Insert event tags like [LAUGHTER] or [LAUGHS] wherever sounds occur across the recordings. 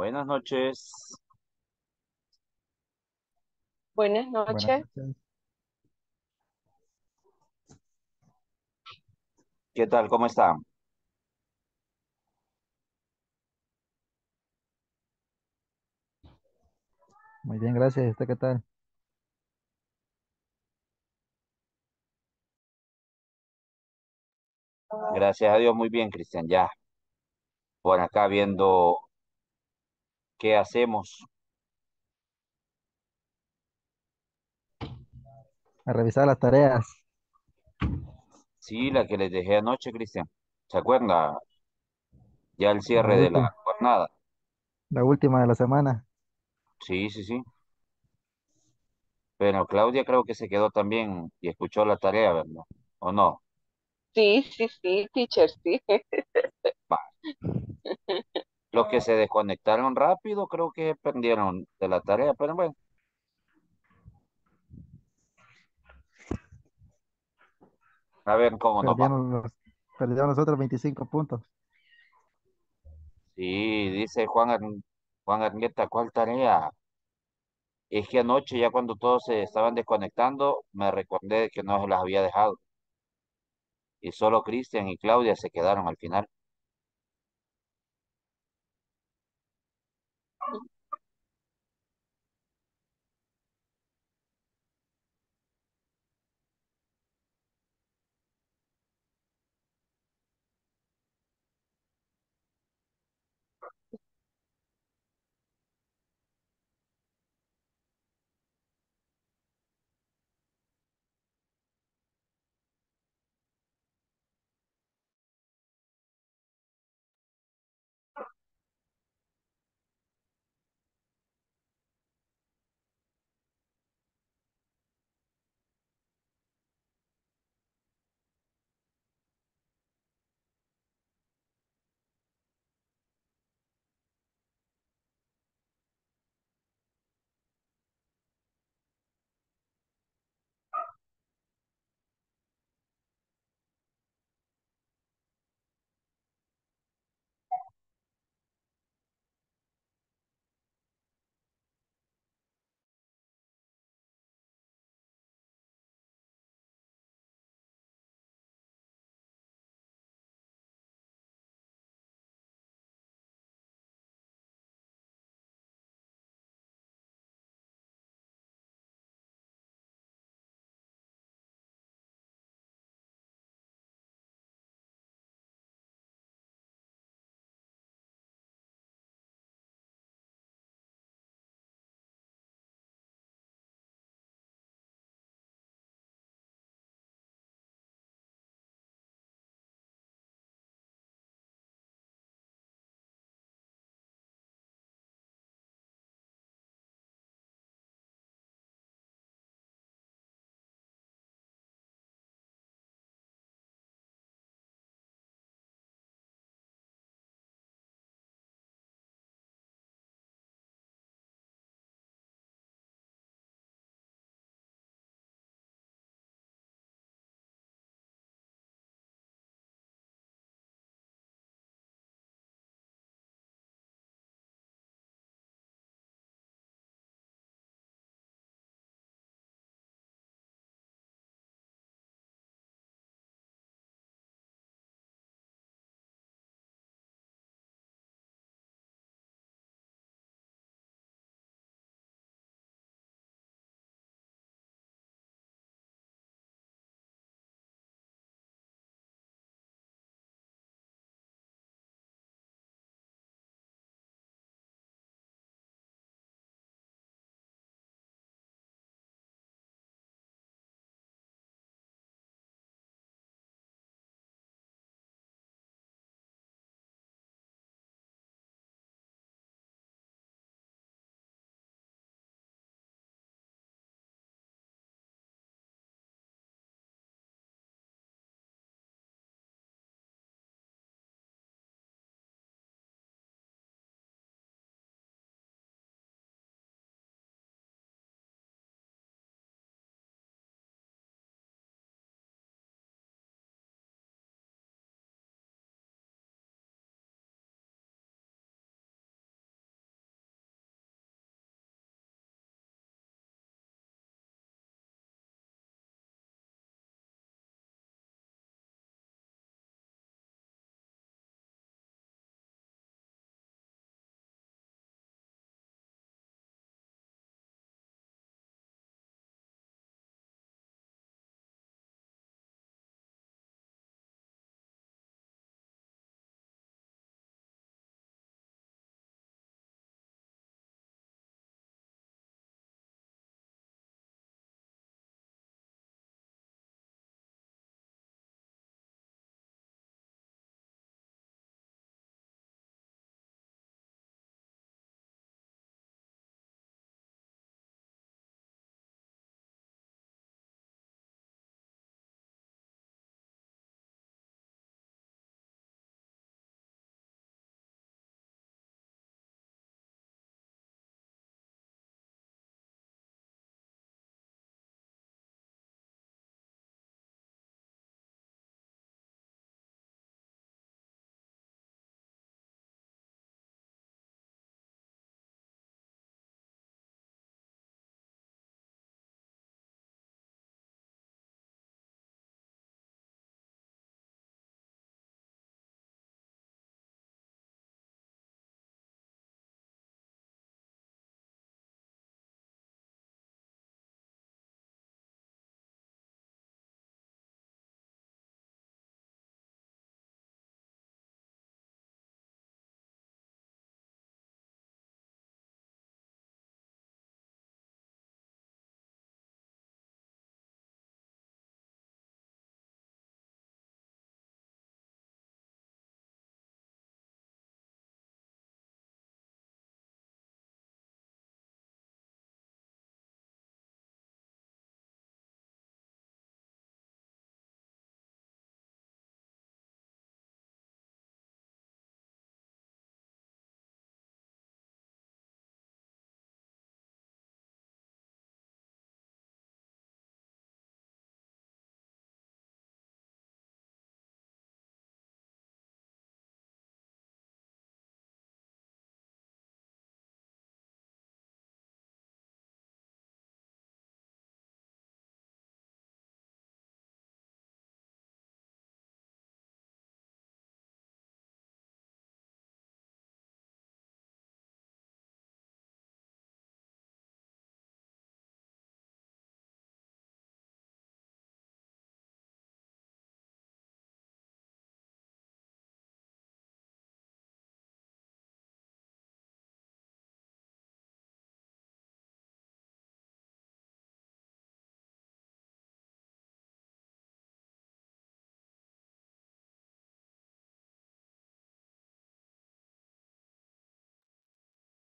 Buenas noches. Buenas Buenas noches. ¿Qué tal? ¿Cómo están? Muy bien, gracias. ¿Y usted qué tal? Gracias a Dios, muy bien, Cristian. Ya por acá viendo qué hacemos. A revisar las tareas. Sí, la que les dejé anoche, Cristian. ¿Se acuerda? Ya el La cierre de la jornada. la última de la semana. Sí, sí, sí. Pero Claudia creo que se quedó también y escuchó la tarea, ¿verdad? ¿O no? Sí, sí, sí, teacher, sí. Va. [LAUGHS] Los que se desconectaron rápido creo que perdieron de la tarea, pero bueno, a ver cómo nos va. Los, perdieron los otros 25 puntos. Sí, dice Juan, Juan ¿cuál tarea? Es que anoche ya cuando todos se estaban desconectando, me recordé que no se las había dejado. Y solo Cristian y Claudia se quedaron al final.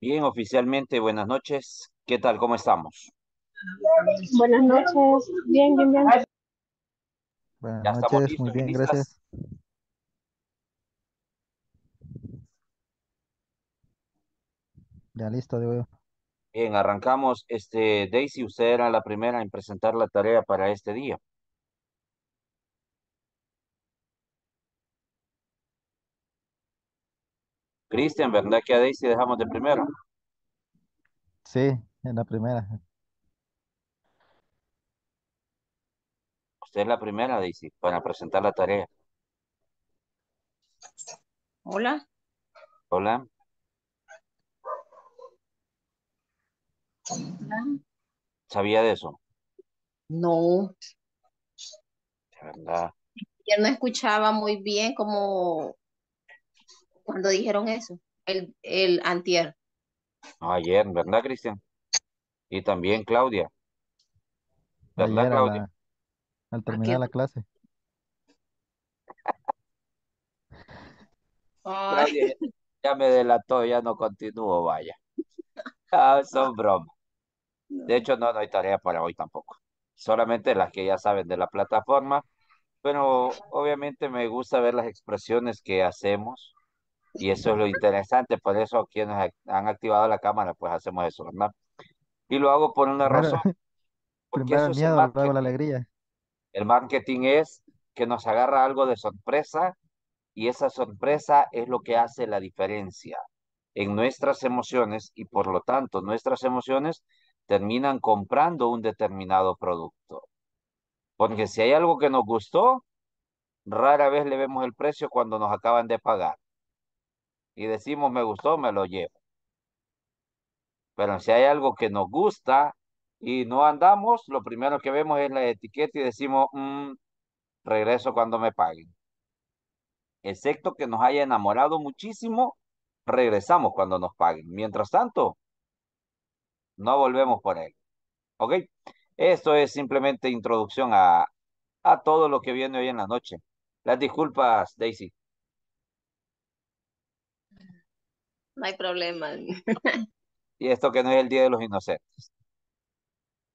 Bien, oficialmente, buenas noches. ¿Qué tal? ¿Cómo estamos? Buenas noches. Bien, bien, bien. Buenas ¿Ya estamos noches, muy listos bien, listas? gracias. Ya listo, digo yo. Bien, arrancamos. Este, Daisy, usted era la primera en presentar la tarea para este día. Cristian, ¿verdad que a Daisy dejamos de primero? Sí, en la primera. Usted es la primera, Daisy, para presentar la tarea. Hola. Hola. ¿Sabía de eso? No, De verdad. yo no escuchaba muy bien como cuando dijeron eso, el, el antier. Ayer, ¿verdad, Cristian? Y también Claudia. ¿Verdad, Ayer Claudia? la, al terminar la clase. Claudia ya me delató, ya no continúo, vaya. Ah, son bromas. De hecho, no, no hay tarea para hoy tampoco. Solamente las que ya saben de la plataforma. Pero obviamente me gusta ver las expresiones que hacemos y eso es lo interesante. Por eso quienes han activado la cámara, pues hacemos eso, ¿verdad? Y lo hago por una Primero, razón, [LAUGHS] porque primero eso el es miedo, luego la marketing. alegría. El marketing es que nos agarra algo de sorpresa y esa sorpresa es lo que hace la diferencia en nuestras emociones y por lo tanto nuestras emociones terminan comprando un determinado producto. Porque si hay algo que nos gustó, rara vez le vemos el precio cuando nos acaban de pagar y decimos me gustó, me lo llevo. Pero si hay algo que nos gusta y no andamos, lo primero que vemos es la etiqueta y decimos, "Mm, regreso cuando me paguen. Excepto que nos haya enamorado muchísimo, regresamos cuando nos paguen. Mientras tanto, no volvemos por él. ¿Ok? Esto es simplemente introducción a, a todo lo que viene hoy en la noche. Las disculpas, Daisy. No hay problema. Y esto que no es el Día de los Inocentes.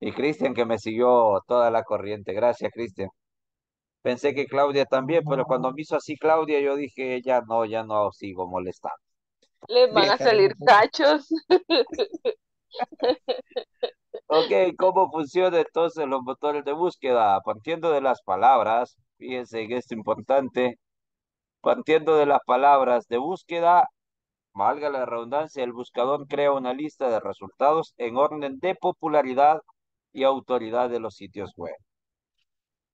Y Cristian que me siguió toda la corriente. Gracias, Cristian. Pensé que Claudia también, pero cuando me hizo así Claudia, yo dije, ya no, ya no sigo molestando. Les van Bien. a salir cachos. Ok, ¿cómo funcionan entonces los motores de búsqueda? Partiendo de las palabras, fíjense que es importante, partiendo de las palabras de búsqueda, valga la redundancia, el buscador crea una lista de resultados en orden de popularidad y autoridad de los sitios web.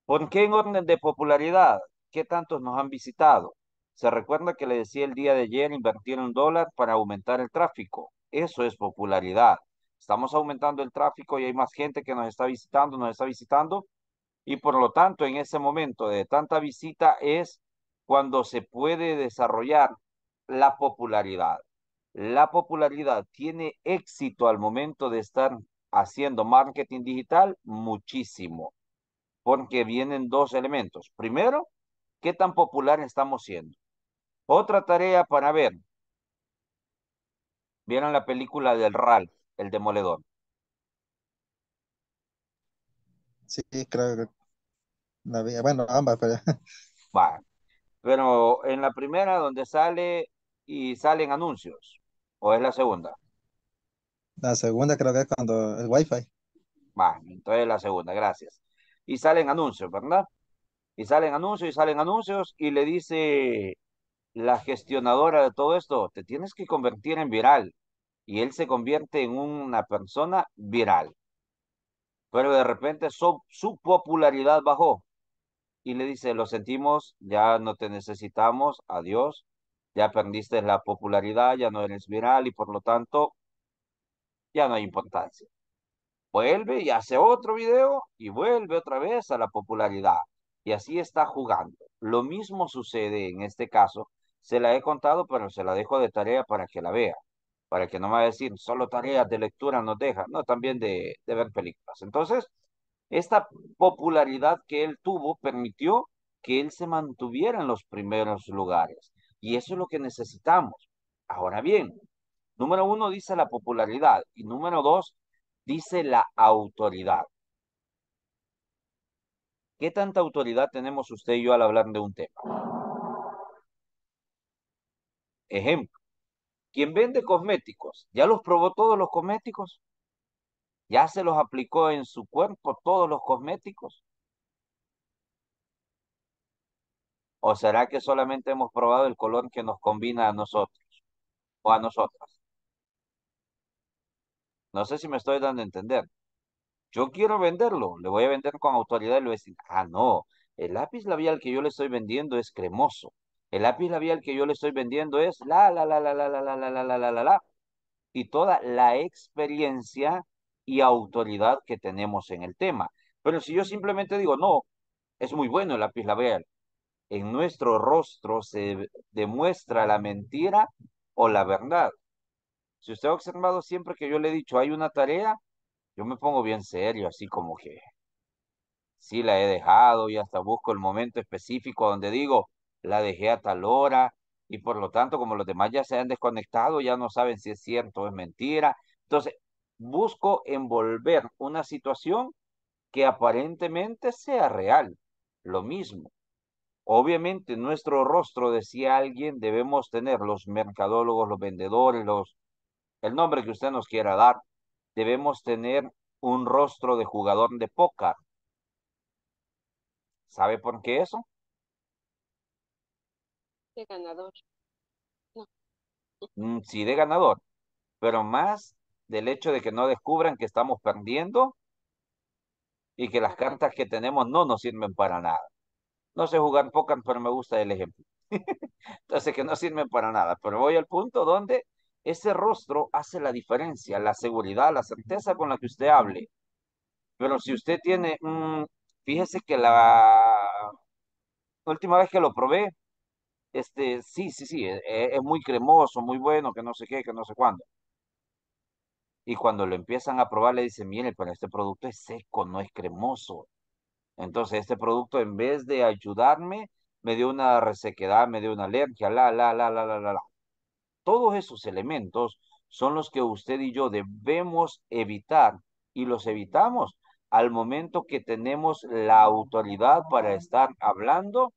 ¿Por qué en orden de popularidad? ¿Qué tantos nos han visitado? Se recuerda que le decía el día de ayer invertir un dólar para aumentar el tráfico. Eso es popularidad. Estamos aumentando el tráfico y hay más gente que nos está visitando, nos está visitando. Y por lo tanto, en ese momento de tanta visita es cuando se puede desarrollar la popularidad. La popularidad tiene éxito al momento de estar haciendo marketing digital muchísimo porque vienen dos elementos. Primero, ¿qué tan popular estamos siendo? Otra tarea para ver. ¿Vieron la película del Ralph, el demoledor? Sí, creo que la vi. Bueno, ambas, pero Va. Pero en la primera donde sale y salen anuncios, ¿o es la segunda? la segunda creo que es cuando el Wi-Fi. Va, entonces la segunda, gracias. Y salen anuncios, ¿verdad? Y salen anuncios y salen anuncios y le dice la gestionadora de todo esto, te tienes que convertir en viral. Y él se convierte en una persona viral. Pero de repente su, su popularidad bajó y le dice, lo sentimos, ya no te necesitamos, adiós, ya perdiste la popularidad, ya no eres viral y por lo tanto ya no hay importancia. Vuelve y hace otro video y vuelve otra vez a la popularidad. Y así está jugando. Lo mismo sucede en este caso. Se la he contado, pero se la dejo de tarea para que la vea. Para que no me vaya a decir, solo tareas de lectura nos deja. No, también de ver películas. Entonces, esta popularidad que él tuvo permitió que él se mantuviera en los primeros lugares. Y eso es lo que necesitamos. Ahora bien, Número uno dice la popularidad y número dos dice la autoridad. ¿Qué tanta autoridad tenemos usted y yo al hablar de un tema? Ejemplo, quien vende cosméticos, ¿ya los probó todos los cosméticos? ¿Ya se los aplicó en su cuerpo todos los cosméticos? ¿O será que solamente hemos probado el color que nos combina a nosotros o a nosotras? No sé si me estoy dando a entender. Yo quiero venderlo, le voy a vender con autoridad y le voy a decir, ah, no, el lápiz labial que yo le estoy vendiendo es cremoso. El lápiz labial que yo le estoy vendiendo es la, la, la, la, la, la, la, la, la, la, la, la, la. Y toda la experiencia y autoridad que tenemos en el tema. Pero si yo simplemente digo, no, es muy bueno el lápiz labial, en nuestro rostro se demuestra la mentira o la verdad. Si usted ha observado siempre que yo le he dicho, hay una tarea, yo me pongo bien serio, así como que sí la he dejado y hasta busco el momento específico donde digo, la dejé a tal hora y por lo tanto, como los demás ya se han desconectado, ya no saben si es cierto o es mentira. Entonces, busco envolver una situación que aparentemente sea real. Lo mismo. Obviamente, nuestro rostro, decía alguien, debemos tener los mercadólogos, los vendedores, los, el nombre que usted nos quiera dar, debemos tener un rostro de jugador de póker. ¿Sabe por qué eso? De ganador. Mm, sí, de ganador, pero más del hecho de que no descubran que estamos perdiendo y que las cartas que tenemos no nos sirven para nada. No sé jugar póker, pero me gusta el ejemplo. [LAUGHS] Entonces, que no sirven para nada. Pero voy al punto donde ese rostro hace la diferencia, la seguridad, la certeza con la que usted hable. Pero si usted tiene, mm, fíjese que la última vez que lo probé, este, sí, sí, sí, es, es muy cremoso, muy bueno, que no sé qué, que no sé cuándo. Y cuando lo empiezan a probar, le dicen, mire, pero este producto es seco, no es cremoso. Entonces, este producto, en vez de ayudarme, me dio una resequedad, me dio una alergia, la, la, la, la, la, la. Todos esos elementos son los que usted y yo debemos evitar y los evitamos al momento que tenemos la autoridad para estar hablando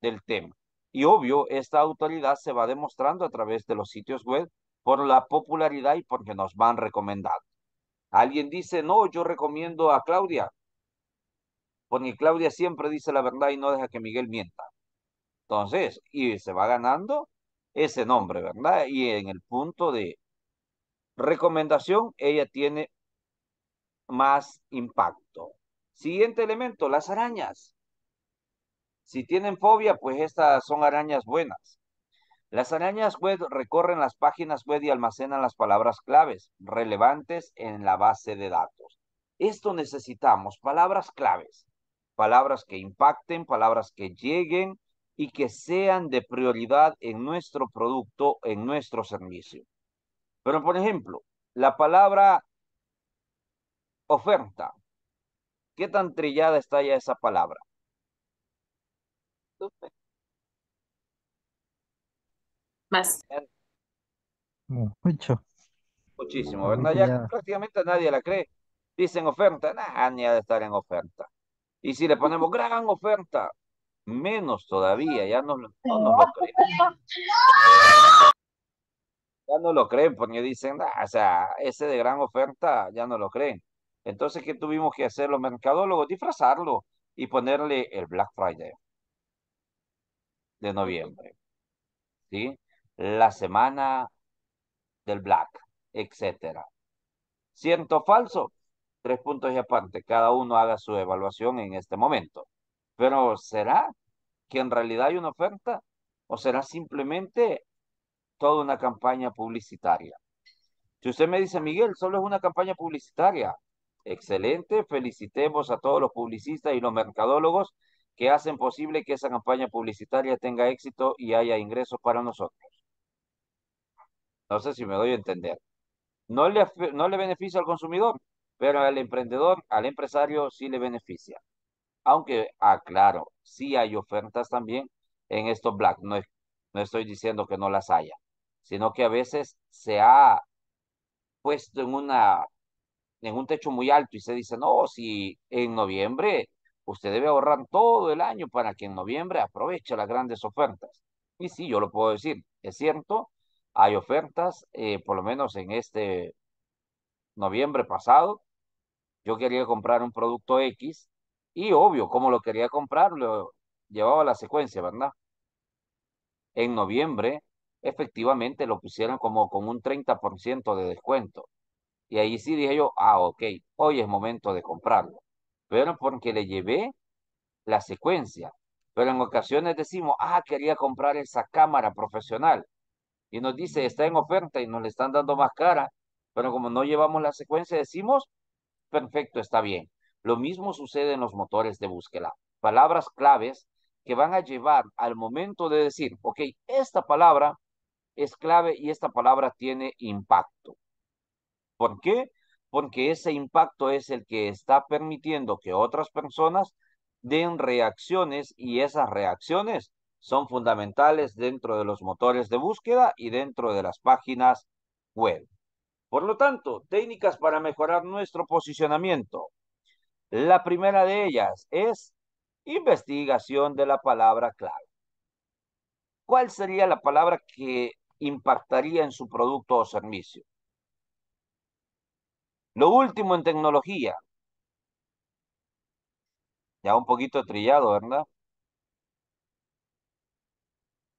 del tema. Y obvio, esta autoridad se va demostrando a través de los sitios web por la popularidad y porque nos van recomendando. Alguien dice, no, yo recomiendo a Claudia, porque Claudia siempre dice la verdad y no deja que Miguel mienta. Entonces, y se va ganando ese nombre, ¿verdad? Y en el punto de recomendación, ella tiene más impacto. Siguiente elemento, las arañas. Si tienen fobia, pues estas son arañas buenas. Las arañas web recorren las páginas web y almacenan las palabras claves relevantes en la base de datos. Esto necesitamos, palabras claves, palabras que impacten, palabras que lleguen y que sean de prioridad en nuestro producto, en nuestro servicio. Pero, por ejemplo, la palabra oferta. ¿Qué tan trillada está ya esa palabra? Más. Mucho. Muchísimo, ¿verdad? Ya, ya- prácticamente nadie la cree. Dicen oferta, nada, ni ha de estar en oferta. Y si le ponemos gran oferta, menos todavía, ya no, no nos lo creen. Ya no lo creen porque dicen, "Ah, o sea, ese de gran oferta ya no lo creen. Entonces, ¿qué tuvimos que hacer los mercadólogos? Disfrazarlo y ponerle el Black Friday de noviembre, ¿sí? La semana del Black, etcétera. ¿Cierto o falso? Tres puntos y aparte, cada uno haga su evaluación en este momento. Pero ¿será que en realidad hay una oferta o será simplemente toda una campaña publicitaria? Si usted me dice, Miguel, solo es una campaña publicitaria, excelente, felicitemos a todos los publicistas y los mercadólogos que hacen posible que esa campaña publicitaria tenga éxito y haya ingresos para nosotros. No sé si me doy a entender. No le, no le beneficia al consumidor, pero al emprendedor, al empresario sí le beneficia. Aunque, aclaro, sí hay ofertas también en estos Black. No, no estoy diciendo que no las haya. sino que a veces se ha puesto en una en un techo muy alto y se dice, no, si en noviembre usted debe ahorrar todo el año para que en noviembre aproveche las grandes ofertas. Y sí, yo lo puedo decir, es cierto, hay ofertas, eh, por lo menos en este noviembre pasado, yo quería comprar un producto X y obvio, como lo quería comprar, lo llevaba la secuencia, ¿verdad? En noviembre, efectivamente lo pusieron como con un 30% de descuento. Y ahí sí dije yo, ah, ok, hoy es momento de comprarlo. Pero porque le llevé la secuencia. Pero en ocasiones decimos, ah, quería comprar esa cámara profesional. Y nos dice, está en oferta y nos le están dando más cara. Pero como no llevamos la secuencia, decimos, perfecto, está bien. Lo mismo sucede en los motores de búsqueda. Palabras claves que van a llevar al momento de decir, ok, esta palabra es clave y esta palabra tiene impacto. ¿Por qué? Porque ese impacto es el que está permitiendo que otras personas den reacciones y esas reacciones son fundamentales dentro de los motores de búsqueda y dentro de las páginas web. Por lo tanto, técnicas para mejorar nuestro posicionamiento. La primera de ellas es investigación de la palabra clave. ¿Cuál sería la palabra que impactaría en su producto o servicio? Lo último en tecnología. Ya un poquito trillado, ¿verdad?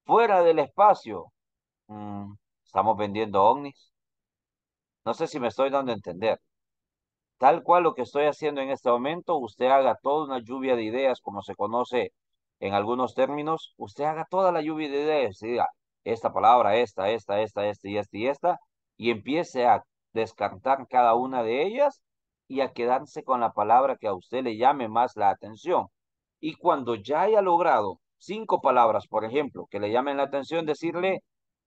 Fuera del espacio. Mm, estamos vendiendo ovnis. No sé si me estoy dando a entender. Tal cual lo que estoy haciendo en este momento, usted haga toda una lluvia de ideas, como se conoce en algunos términos, usted haga toda la lluvia de ideas y diga esta palabra, esta, esta, esta, esta y esta y esta, y empiece a descartar cada una de ellas y a quedarse con la palabra que a usted le llame más la atención. Y cuando ya haya logrado cinco palabras, por ejemplo, que le llamen la atención, decirle,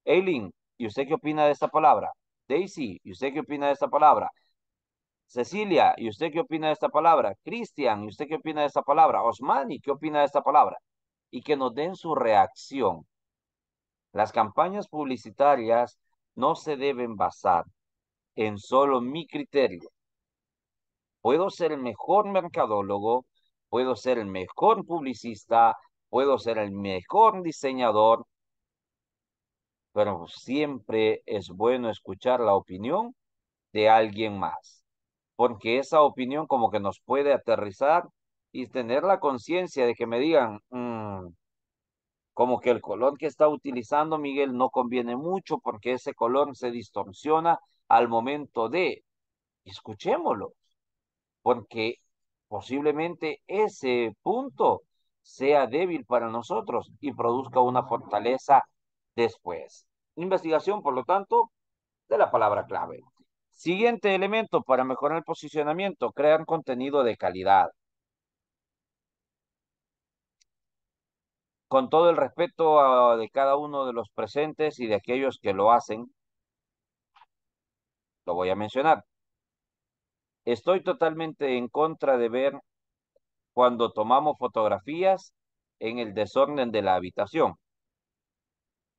Eileen, ¿y usted qué opina de esta palabra? Daisy, ¿y usted qué opina de esta palabra? Cecilia, ¿y usted qué opina de esta palabra? Cristian, ¿y usted qué opina de esta palabra? Osmani, ¿qué opina de esta palabra? Y que nos den su reacción. Las campañas publicitarias no se deben basar en solo mi criterio. Puedo ser el mejor mercadólogo, puedo ser el mejor publicista, puedo ser el mejor diseñador, pero siempre es bueno escuchar la opinión de alguien más, porque esa opinión como que nos puede aterrizar y tener la conciencia de que me digan, mm, como que el color que está utilizando Miguel no conviene mucho porque ese color se distorsiona al momento de, escuchémoslo, porque posiblemente ese punto sea débil para nosotros y produzca una fortaleza después. Investigación, por lo tanto, de la palabra clave. Siguiente elemento para mejorar el posicionamiento, crear contenido de calidad. Con todo el respeto de cada uno de los presentes y de aquellos que lo hacen, lo voy a mencionar. Estoy totalmente en contra de ver cuando tomamos fotografías en el desorden de la habitación.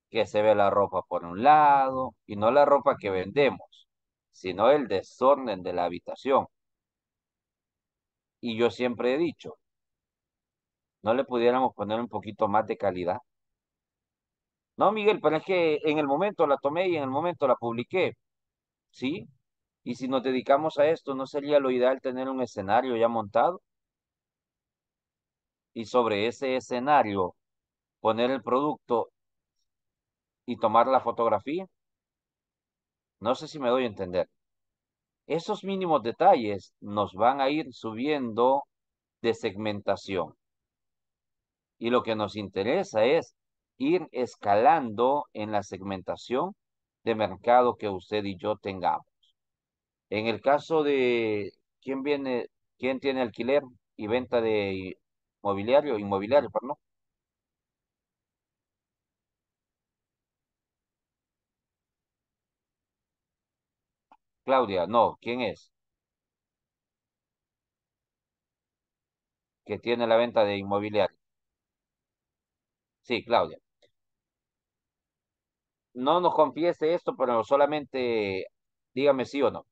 Que se ve la ropa por un lado y no la ropa que vendemos, sino el desorden de la habitación. Y yo siempre he dicho, ¿no le pudiéramos poner un poquito más de calidad? No, Miguel, pero es que en el momento la tomé y en el momento la publiqué. ¿Sí? Y si nos dedicamos a esto, ¿no sería lo ideal tener un escenario ya montado? Y sobre ese escenario poner el producto y tomar la fotografía. No sé si me doy a entender. Esos mínimos detalles nos van a ir subiendo de segmentación. Y lo que nos interesa es ir escalando en la segmentación de mercado que usted y yo tengamos. En el caso de quién viene, quién tiene alquiler y venta de mobiliario, inmobiliario, perdón. Claudia, no, ¿quién es? Que tiene la venta de inmobiliario. Sí, Claudia. no nos confiese esto, pero solamente dígame sí o no.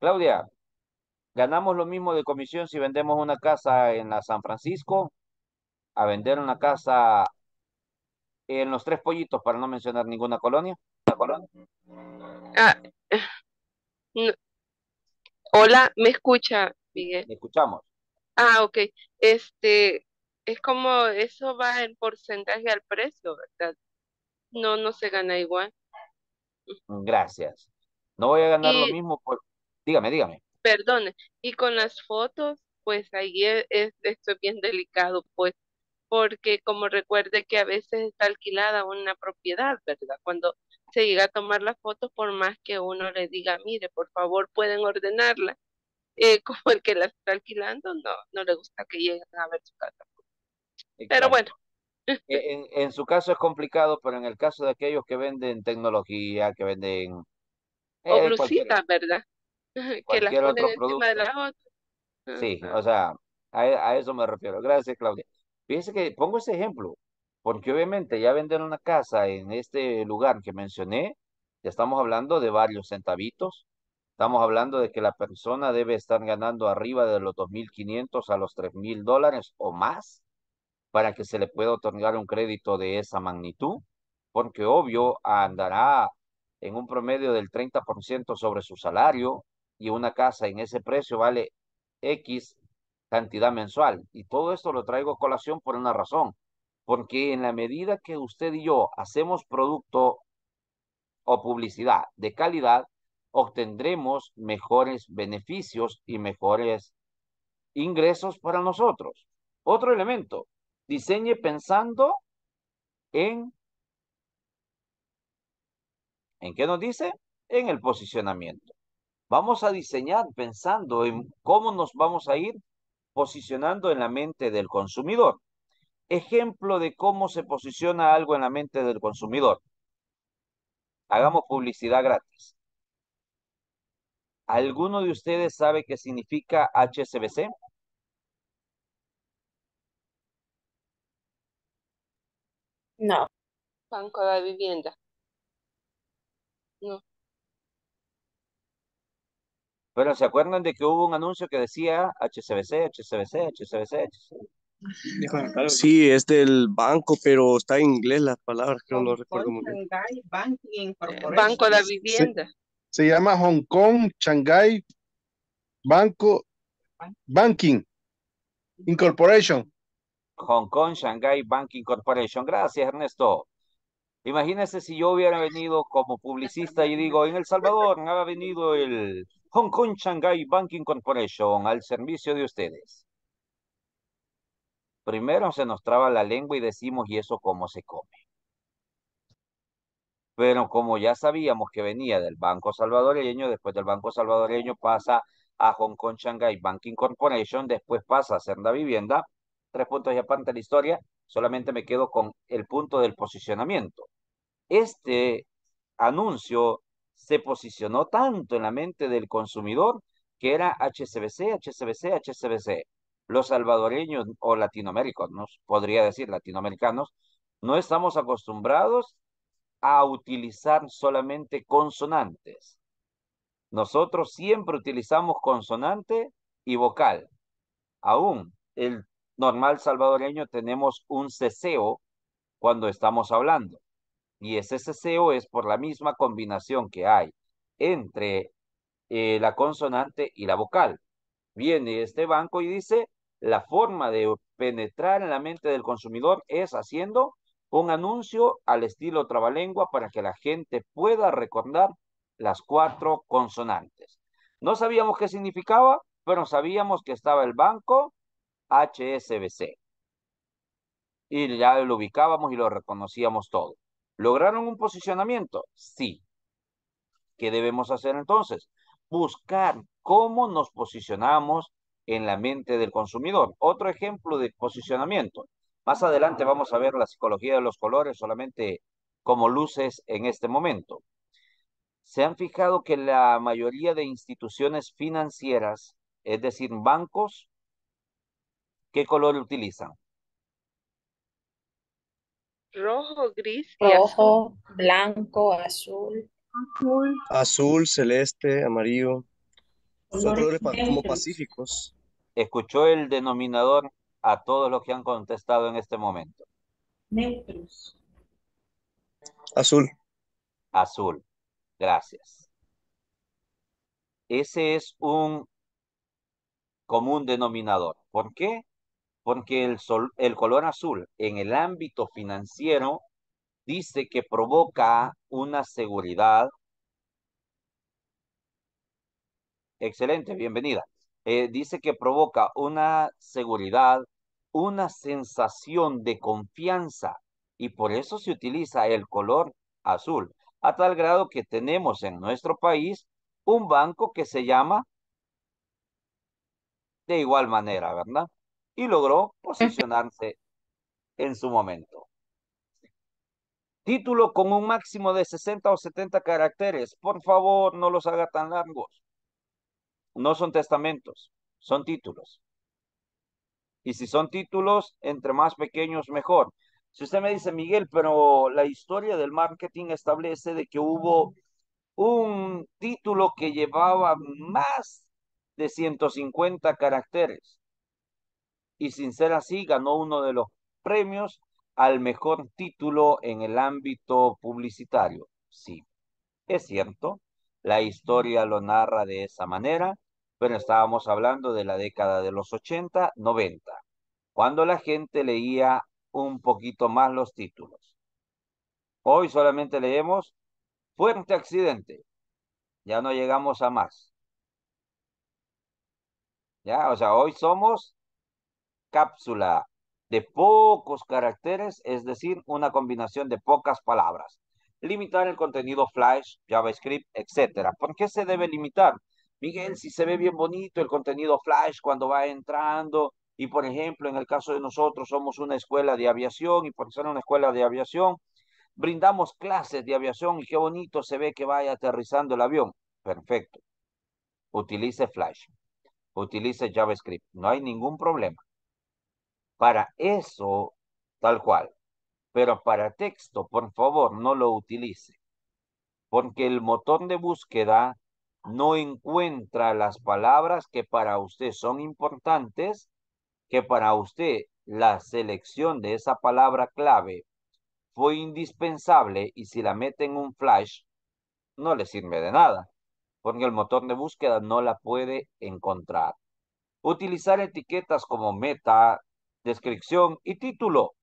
Claudia, ganamos lo mismo de comisión si vendemos una casa en la San Francisco a vender una casa en los Tres Pollitos, para no mencionar ninguna colonia. Ah, no. Hola, ¿me escucha, Miguel? Le escuchamos. Ah, ok. Este, es como eso va en porcentaje al precio, ¿verdad? No, no se gana igual. Gracias. No voy a ganar lo mismo por... Dígame, dígame. perdone, y con las fotos, pues ahí es, es- esto es bien delicado, pues, porque como recuerde que a veces está alquilada una propiedad, ¿verdad? Cuando se llega a tomar las fotos, por más que uno le diga, mire, por favor, pueden ordenarla, eh, [LAUGHS] como el que la está alquilando, no, no le gusta que lleguen a ver su casa. Pero bueno, E- En, en su caso es complicado, pero en el caso de aquellos que venden tecnología, que venden o eh, cualquier, blusitas, ¿verdad? [LAUGHS] Que las ponen encima de producto. la otra. Sí, o sea, a, a eso me refiero. Gracias, Claudia. Fíjese que pongo ese ejemplo, porque obviamente ya vender una casa en este lugar que mencioné, ya estamos hablando de varios centavitos. Estamos hablando de que la persona debe estar ganando arriba de los 2.500 a los 3.000 dólares o más para que se le pueda otorgar un crédito de esa magnitud, porque obvio andará en un promedio del 30% sobre su salario y una casa en ese precio vale X cantidad mensual. Y todo esto lo traigo a colación por una razón, porque en la medida que usted y yo hacemos producto o publicidad de calidad, obtendremos mejores beneficios y mejores ingresos para nosotros. Otro elemento, diseñe pensando en, ¿en qué nos dice? En el posicionamiento. Vamos a diseñar pensando en cómo nos vamos a ir posicionando en la mente del consumidor. Ejemplo de cómo se posiciona algo en la mente del consumidor. Hagamos publicidad gratis. ¿Alguno de ustedes sabe qué significa HSBC? No. Banco de vivienda. No. Pero ¿se acuerdan de que hubo un anuncio que decía HSBC, HSBC, HSBC? HSBC? Sí, es del banco, pero está en inglés las palabras, que no Hong recuerdo muy bien. Shanghai Banking Corporation. Banco de Se, vivienda. se llama Hong Kong Shanghai Banco Banking Incorporation. Hong Kong Shanghai Banking Corporation. Gracias, Ernesto. Imagínense si yo hubiera venido como publicista y digo, en El Salvador ha venido el Hong Kong Shanghai Banking Corporation al servicio de ustedes. Primero se nos traba la lengua y decimos, ¿y eso cómo se come? Pero como ya sabíamos que venía del Banco Salvadoreño, después del Banco Salvadoreño pasa a Hong Kong Shanghai Banking Corporation, después pasa a Senda Vivienda, tres puntos y aparte de la historia, solamente me quedo con el punto del posicionamiento. Este anuncio se posicionó tanto en la mente del consumidor que era HSBC, HSBC, HSBC. Los salvadoreños o latinoamericanos, podría decir latinoamericanos, no estamos acostumbrados a utilizar solamente consonantes. Nosotros siempre utilizamos consonante y vocal. Aún el normal salvadoreño tenemos un ceseo cuando estamos hablando. Y ese ceseo es por la misma combinación que hay entre eh, la consonante y la vocal. Viene este banco y dice, la forma de penetrar en la mente del consumidor es haciendo un anuncio al estilo trabalengua para que la gente pueda recordar las cuatro consonantes. No sabíamos qué significaba, pero sabíamos que estaba el banco HSBC. Y ya lo ubicábamos y lo reconocíamos todo. ¿Lograron un posicionamiento? Sí. ¿Qué debemos hacer entonces? Buscar cómo nos posicionamos en la mente del consumidor. Otro ejemplo de posicionamiento. Más adelante vamos a ver la psicología de los colores solamente como luces en este momento. ¿Se han fijado que la mayoría de instituciones financieras, es decir, bancos, qué color utilizan? Rojo, gris y azul. rojo, blanco, azul, Azul. Azul, celeste, amarillo. Son Colores como pacíficos. Escuchó el denominador a todos los que han contestado en este momento. Neutros. Azul. Azul. Gracias. Ese es un común denominador. ¿Por qué? Porque el, sol- el color azul en el ámbito financiero dice que provoca una seguridad. Excelente, bienvenida. Eh, dice que provoca una seguridad, una sensación de confianza y por eso se utiliza el color azul, a tal grado que tenemos en nuestro país un banco que se llama de igual manera, ¿verdad? Y logró posicionarse en su momento. Título con un máximo de 60 o 70 caracteres. Por favor, no los haga tan largos. No son testamentos, son títulos. Y si son títulos, entre más pequeños, mejor. Si usted me dice, Miguel, pero la historia del marketing establece de que hubo un título que llevaba más de 150 caracteres. Y sin ser así, ganó uno de los premios al mejor título en el ámbito publicitario. Sí, es cierto, la historia lo narra de esa manera, pero estábamos hablando de la década de los 80, 90, cuando la gente leía un poquito más los títulos. Hoy solamente leemos fuerte accidente. Ya no llegamos a más. Ya, o sea, hoy somos cápsula de pocos caracteres, es decir, una combinación de pocas palabras. Limitar el contenido Flash, JavaScript, etcétera. ¿Por qué se debe limitar? Miguel, si se ve bien bonito el contenido Flash cuando va entrando, y por ejemplo, en el caso de nosotros somos una escuela de aviación, y por ser una escuela de aviación, brindamos clases de aviación, y qué bonito se ve que vaya aterrizando el avión. Perfecto. Utilice Flash. Utilice JavaScript. No hay ningún problema para eso tal cual. Pero para texto, por favor, no lo utilice. Porque el motor de búsqueda no encuentra las palabras que para usted son importantes, que para usted la selección de esa palabra clave fue indispensable y si la mete en un flash, no le sirve de nada, porque el motor de búsqueda no la puede encontrar. Utilizar etiquetas como meta, descripción y título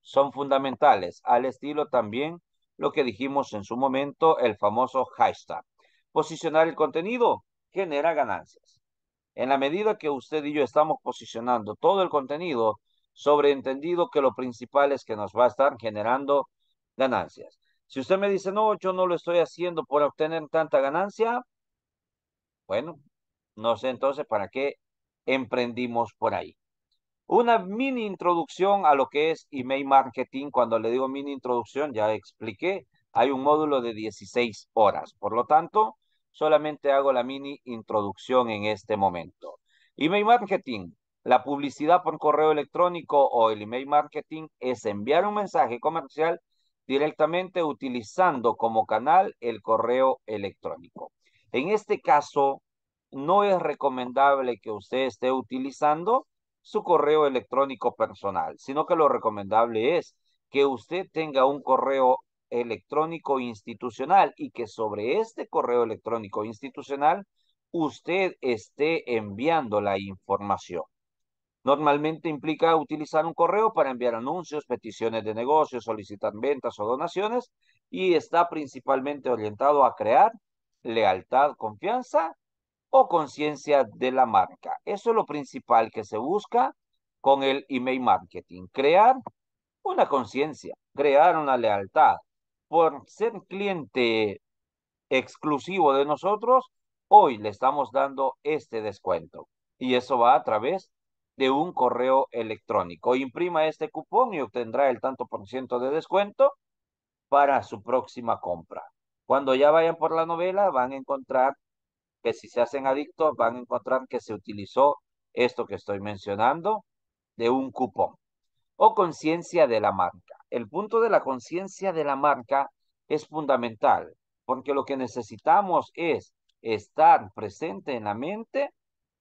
son fundamentales, al estilo también lo que dijimos en su momento, el famoso hashtag. Posicionar el contenido genera ganancias. En la medida que usted y yo estamos posicionando todo el contenido, sobreentendido que lo principal es que nos va a estar generando ganancias. Si usted me dice, no, yo no lo estoy haciendo por obtener tanta ganancia, bueno, no sé entonces para qué emprendimos por ahí. Una mini introducción a lo que es email marketing. Cuando le digo mini introducción, ya expliqué, hay un módulo de 16 horas. Por lo tanto, solamente hago la mini introducción en este momento. Email marketing. La publicidad por correo electrónico o el email marketing es enviar un mensaje comercial directamente utilizando como canal el correo electrónico. En este caso, no es recomendable que usted esté utilizando su correo electrónico personal, sino que lo recomendable es que usted tenga un correo electrónico institucional y que sobre este correo electrónico institucional usted esté enviando la información. Normalmente implica utilizar un correo para enviar anuncios, peticiones de negocios, solicitar ventas o donaciones y está principalmente orientado a crear lealtad, confianza o conciencia de la marca. Eso es lo principal que se busca con el email marketing. Crear una conciencia, crear una lealtad. Por ser cliente exclusivo de nosotros, hoy le estamos dando este descuento. Y eso va a través de un correo electrónico. Imprima este cupón y obtendrá el tanto por ciento de descuento para su próxima compra. Cuando ya vayan por la novela, van a encontrar que si se hacen adictos, van a encontrar que se utilizó esto que estoy mencionando de un cupón o conciencia de la marca. el punto de la conciencia de la marca es fundamental, porque lo que necesitamos es estar presente en la mente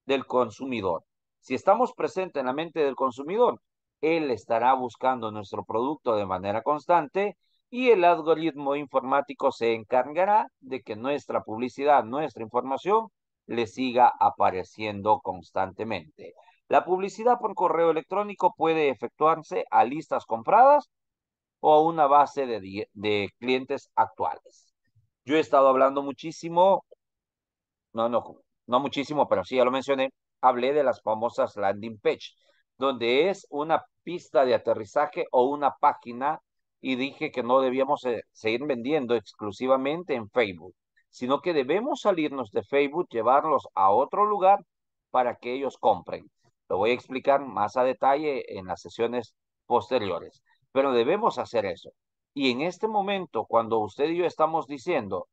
del consumidor. Si estamos presentes en la mente del consumidor, él estará buscando nuestro producto de manera constante y el algoritmo informático se encargará de que nuestra publicidad, nuestra información le siga apareciendo constantemente. La publicidad por correo electrónico puede efectuarse a listas compradas o a una base de, clientes actuales. Yo he estado hablando muchísimo, no, no, no muchísimo, pero sí ya lo mencioné, hablé de las famosas landing page, donde es una pista de aterrizaje o una página y dije que no debíamos seguir vendiendo exclusivamente en Facebook, sino que debemos salirnos de Facebook, llevarlos a otro lugar para que ellos compren. Lo voy a explicar más a detalle en las sesiones posteriores, pero debemos hacer eso. Y en este momento, cuando usted y yo estamos diciendo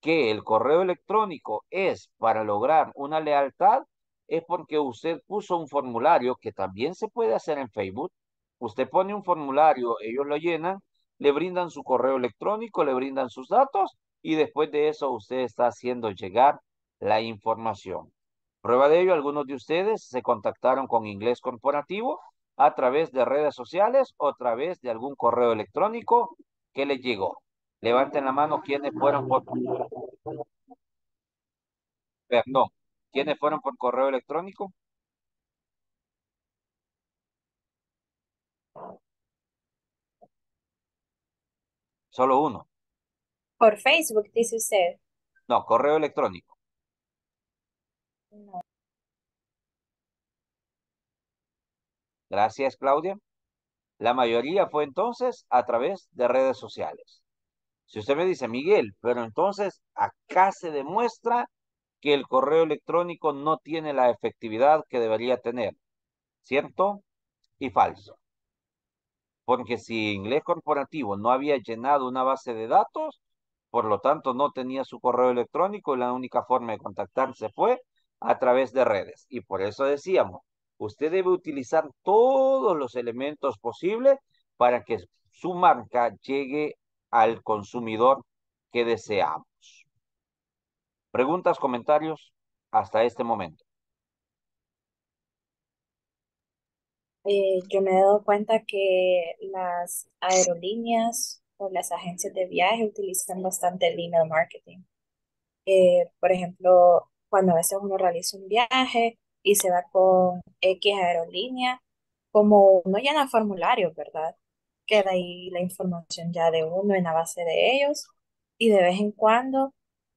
que el correo electrónico es para lograr una lealtad, es porque usted puso un formulario que también se puede hacer en Facebook. Usted pone un formulario, ellos lo llenan, le brindan su correo electrónico, le brindan sus datos y después de eso usted está haciendo llegar la información. Prueba de ello, algunos de ustedes se contactaron con Inglés Corporativo a través de redes sociales o a través de algún correo electrónico que les llegó. Levanten la mano quienes fueron por... Perdón, ¿quiénes fueron por correo electrónico? Solo uno. Por Facebook, dice usted. No, correo electrónico. No. Gracias, Claudia. La mayoría fue entonces a través de redes sociales. Si usted me dice, Miguel, pero entonces acá se demuestra que el correo electrónico no tiene la efectividad que debería tener. ¿Cierto? Y falso. Porque si inglés corporativo no había llenado una base de datos, por lo tanto no tenía su correo electrónico y la única forma de contactarse fue a través de redes. Y por eso decíamos, usted debe utilizar todos los elementos posibles para que su marca llegue al consumidor que deseamos. Preguntas, comentarios hasta este momento. Eh, yo me he dado cuenta que las aerolíneas o las agencias de viaje utilizan bastante el email marketing. Eh, por ejemplo, cuando a veces uno realiza un viaje y se va con X aerolínea, como uno llena formularios, ¿verdad? Queda ahí la información ya de uno en la base de ellos y de vez en cuando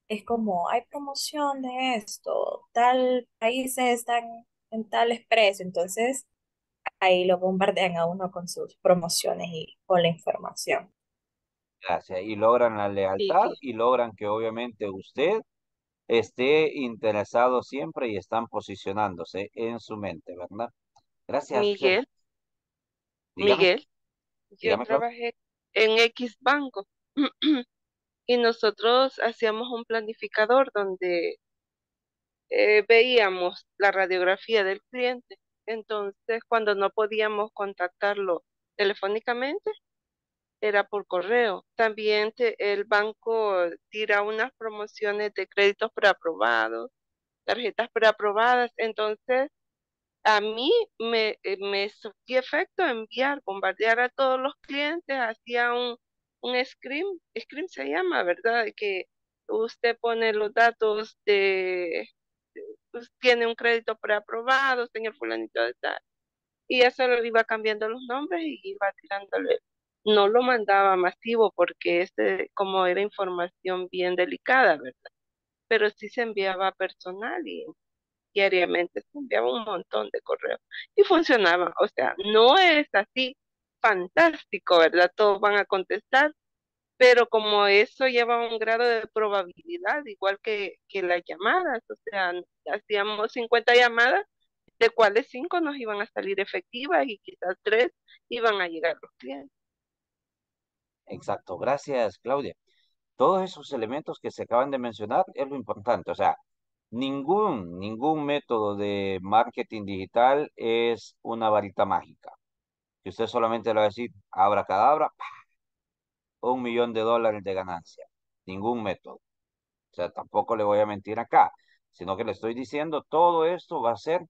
es como, hay promoción de esto, tal países están en tales precios, entonces ahí lo bombardean a uno con sus promociones y con la información. Gracias. Y logran la lealtad y logran que obviamente usted esté interesado siempre y están posicionándose en su mente, ¿verdad? Gracias. Miguel. Miguel, yo trabajé en X Banco [CLEARS THROAT] y nosotros hacíamos un planificador donde eh, veíamos la radiografía del cliente. Entonces, cuando no podíamos contactarlo telefónicamente, era por correo. También el banco tira unas promociones de créditos preaprobados, tarjetas preaprobadas. Entonces, a mí me, eh, me efecto enviar, bombardear a todos los clientes, hacía un, un screen, screen se llama, ¿verdad? Que usted pone los datos de, pues, tiene un crédito preaprobado, señor fulanito de tal, y eso lo iba cambiando los nombres y iba tirándole no lo mandaba masivo porque este, como era información bien delicada, ¿verdad? Pero sí se enviaba personal y diariamente se enviaba un montón de correos y funcionaba. O sea, no es así fantástico, ¿verdad? Todos van a contestar, pero como eso lleva un grado de probabilidad, igual que, que las llamadas, o sea, hacíamos 50 llamadas, de cuales 5 nos iban a salir efectivas y quizás 3 iban a llegar los clientes. Exacto, gracias Claudia. Todos esos elementos que se acaban de mencionar es lo importante, o sea, ningún, ningún método de marketing digital es una varita mágica. que usted solamente le va a decir, abra cadabra, un millón de dólares de ganancia. Ningún método. O sea, tampoco le voy a mentir acá, sino que le estoy diciendo, todo esto va a ser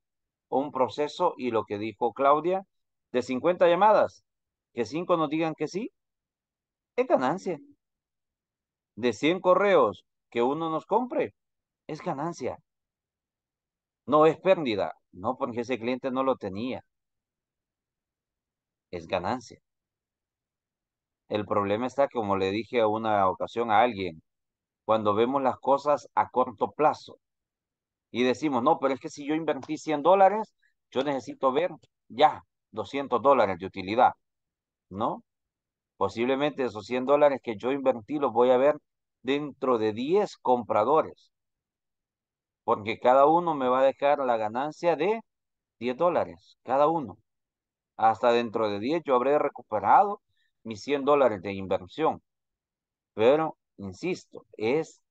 un proceso y lo que dijo Claudia, de 50 llamadas, que 5 nos digan que sí, es ganancia. De 100 correos que uno nos compre, es ganancia. No es pérdida, no porque ese cliente no lo tenía. Es ganancia. El problema está, como le dije a una ocasión a alguien, cuando vemos las cosas a corto plazo y decimos, no, pero es que si yo invertí 100 dólares, yo necesito ver ya 200 dólares de utilidad, ¿no? Posiblemente esos 100 dólares que yo invertí los voy a ver dentro de 10 compradores, porque cada uno me va a dejar la ganancia de 10 dólares, cada uno. Hasta dentro de 10 yo habré recuperado mis 100 dólares de inversión. Pero, insisto, es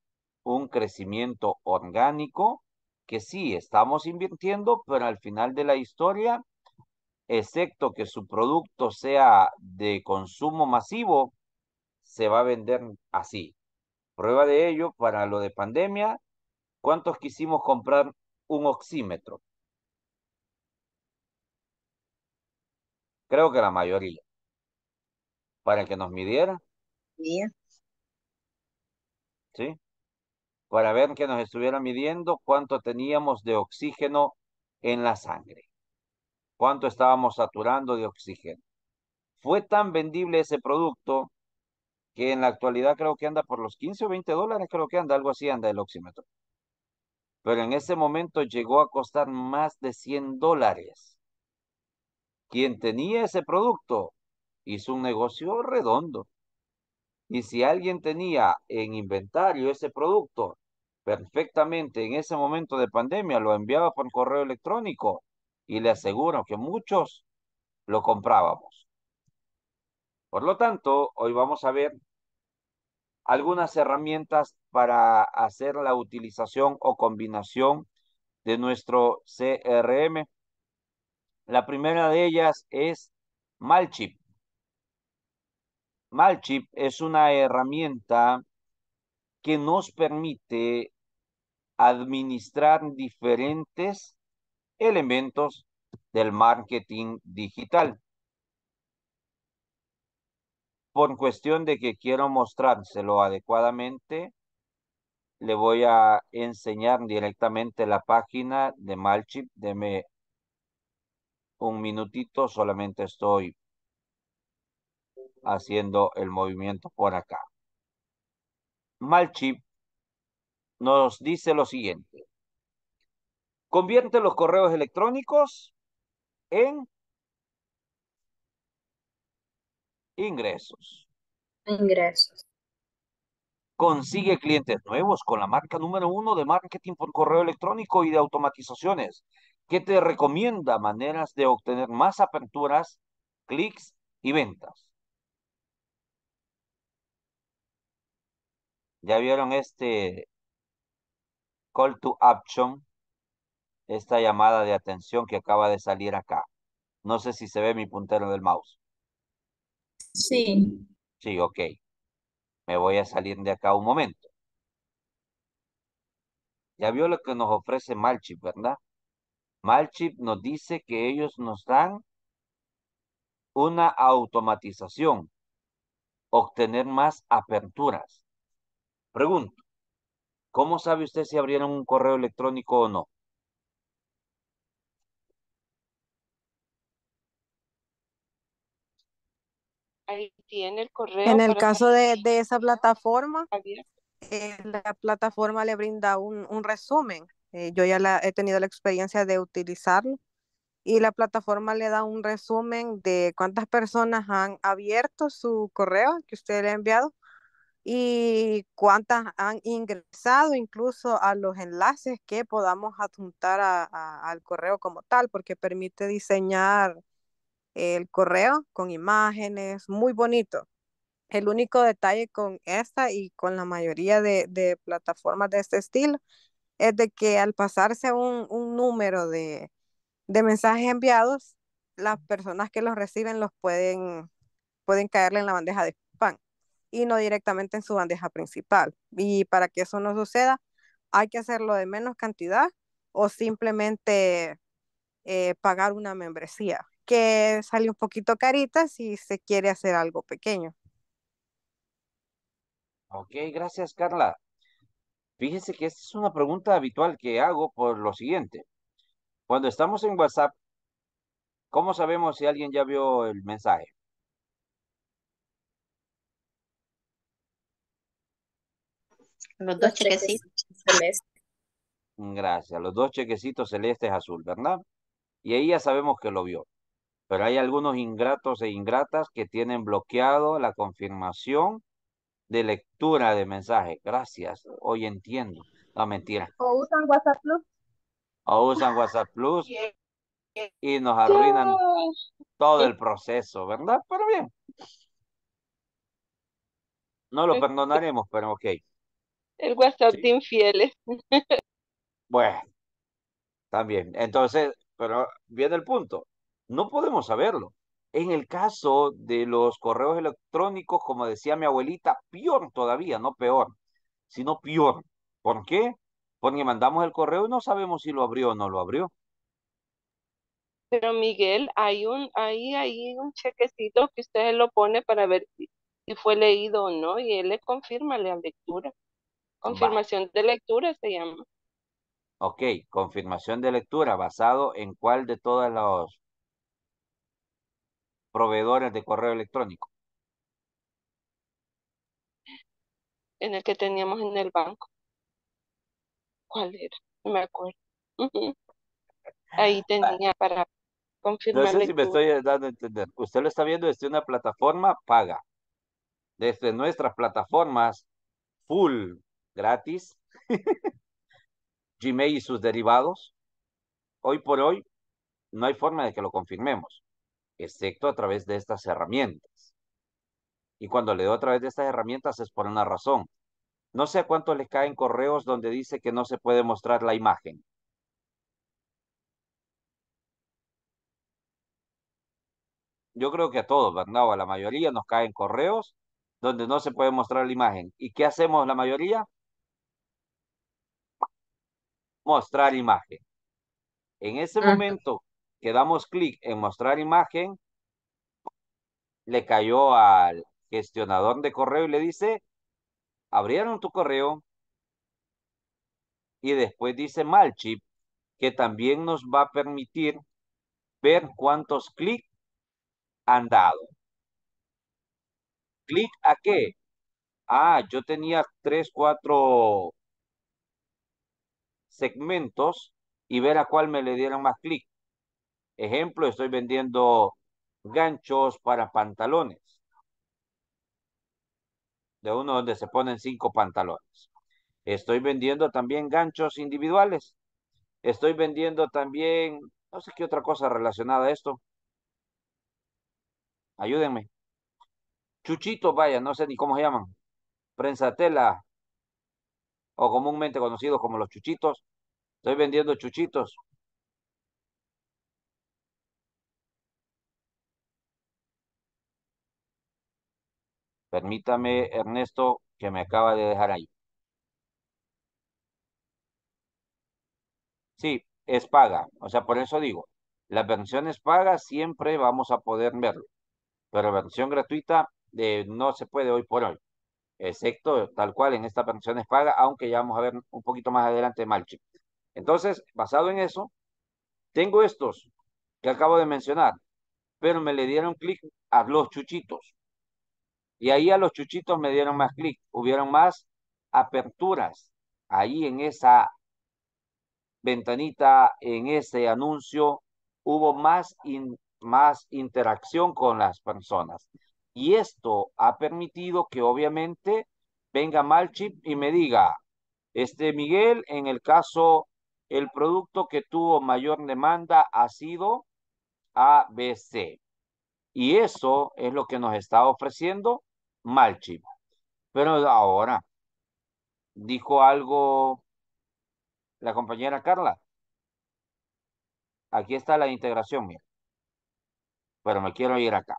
un crecimiento orgánico que sí estamos invirtiendo, pero al final de la historia, excepto que su producto sea de consumo masivo, se va a vender así. Prueba de ello, para lo de pandemia, ¿cuántos quisimos comprar un oxímetro? Creo que la mayoría. Para que nos midiera. ¿Sí? Para ver que nos estuviera midiendo cuánto teníamos de oxígeno en la sangre. Cuánto estábamos saturando de oxígeno. Fue tan vendible ese producto que en la actualidad creo que anda por los 15 o 20 dólares, creo que anda, algo así anda el oxímetro. Pero en ese momento llegó a costar más de 100 dólares. Quien tenía ese producto hizo un negocio redondo. Y si alguien tenía en inventario ese producto perfectamente en ese momento de pandemia, lo enviaba por correo electrónico y le aseguro que muchos lo comprábamos. Por lo tanto, hoy vamos a ver algunas herramientas para hacer la utilización o combinación de nuestro CRM. La primera de ellas es Malchip. Malchip es una herramienta que nos permite administrar diferentes elementos del marketing digital. Por cuestión de que quiero mostrárselo adecuadamente, le voy a enseñar directamente la página de Malchip. Deme un minutito, solamente estoy haciendo el movimiento por acá. Malchip nos dice lo siguiente. Convierte los correos electrónicos en ingresos. Ingresos. Consigue clientes nuevos con la marca número uno de marketing por correo electrónico y de automatizaciones, que te recomienda maneras de obtener más aperturas, clics y ventas. ¿Ya vieron este call to action? Esta llamada de atención que acaba de salir acá. No sé si se ve mi puntero del mouse. Sí. Sí, ok. Me voy a salir de acá un momento. Ya vio lo que nos ofrece Malchip, ¿verdad? Malchip nos dice que ellos nos dan una automatización, obtener más aperturas. Pregunto, ¿cómo sabe usted si abrieron un correo electrónico o no? Ahí tiene el correo. En el caso de, de esa plataforma, eh, la plataforma le brinda un, un resumen. Eh, yo ya la, he tenido la experiencia de utilizarlo y la plataforma le da un resumen de cuántas personas han abierto su correo que usted le ha enviado y cuántas han ingresado incluso a los enlaces que podamos adjuntar al correo como tal, porque permite diseñar el correo con imágenes, muy bonito. El único detalle con esta y con la mayoría de, de plataformas de este estilo es de que al pasarse un, un número de, de mensajes enviados, las personas que los reciben los pueden, pueden caerle en la bandeja de y no directamente en su bandeja principal. Y para que eso no suceda, hay que hacerlo de menos cantidad o simplemente eh, pagar una membresía, que sale un poquito carita si se quiere hacer algo pequeño. Ok, gracias Carla. Fíjese que esta es una pregunta habitual que hago por lo siguiente. Cuando estamos en WhatsApp, ¿cómo sabemos si alguien ya vio el mensaje? Los dos chequecitos. Gracias. Los dos chequecitos celestes azul, ¿verdad? Y ahí ya sabemos que lo vio. Pero hay algunos ingratos e ingratas que tienen bloqueado la confirmación de lectura de mensaje. Gracias. Hoy entiendo. No, mentira. O usan WhatsApp Plus. O usan WhatsApp Plus [LAUGHS] y nos arruinan todo el proceso, ¿verdad? Pero bien. No lo perdonaremos, pero ok. El WhatsApp de infieles. Bueno, también. Entonces, pero viene el punto. No podemos saberlo. En el caso de los correos electrónicos, como decía mi abuelita, peor todavía, no peor, sino peor. ¿Por qué? Porque mandamos el correo y no sabemos si lo abrió o no lo abrió. Pero Miguel, hay un, ahí hay un chequecito que usted lo pone para ver si, si fue leído o no, y él le confirma la lectura. Confirmación de lectura se llama. Ok, confirmación de lectura, basado en cuál de todos los proveedores de correo electrónico. En el que teníamos en el banco. ¿Cuál era? No me acuerdo. [LAUGHS] Ahí tenía para No confirmar sé si me estoy dando a entender. Usted lo está viendo desde una plataforma paga. Desde nuestras plataformas full gratis, Gmail y sus derivados, hoy por hoy no hay forma de que lo confirmemos, excepto a través de estas herramientas. Y cuando le doy a través de estas herramientas es por una razón. No sé a cuánto les caen correos donde dice que no se puede mostrar la imagen. Yo creo que a todos, ¿verdad? O a la mayoría nos caen correos donde no se puede mostrar la imagen. ¿Y qué hacemos la mayoría? Mostrar imagen. En ese momento que damos clic en mostrar imagen, le cayó al gestionador de correo y le dice, abrieron tu correo y después dice Malchip, que también nos va a permitir ver cuántos clics han dado. ¿Clic a qué? Ah, yo tenía tres, cuatro segmentos y ver a cuál me le dieron más clic. Ejemplo, estoy vendiendo ganchos para pantalones. De uno donde se ponen cinco pantalones. Estoy vendiendo también ganchos individuales. Estoy vendiendo también, no sé qué otra cosa relacionada a esto. Ayúdenme. Chuchitos, vaya, no sé ni cómo se llaman. Prensa tela o comúnmente conocidos como los chuchitos. Estoy vendiendo chuchitos. Permítame, Ernesto, que me acaba de dejar ahí. Sí, es paga. O sea, por eso digo, las versiones pagas siempre vamos a poder verlo. Pero versión gratuita eh, no se puede hoy por hoy. Excepto tal cual en esta versión es paga, aunque ya vamos a ver un poquito más adelante Malchip. Entonces, basado en eso, tengo estos que acabo de mencionar, pero me le dieron clic a los chuchitos. Y ahí a los chuchitos me dieron más clic, hubieron más aperturas ahí en esa ventanita, en ese anuncio, hubo más, más interacción con las personas. Y esto ha permitido que obviamente venga Malchip y me diga, este Miguel, en el caso, el producto que tuvo mayor demanda ha sido ABC. Y eso es lo que nos está ofreciendo Malchip. Pero ahora, dijo algo la compañera Carla. Aquí está la integración, mira. pero me quiero ir acá.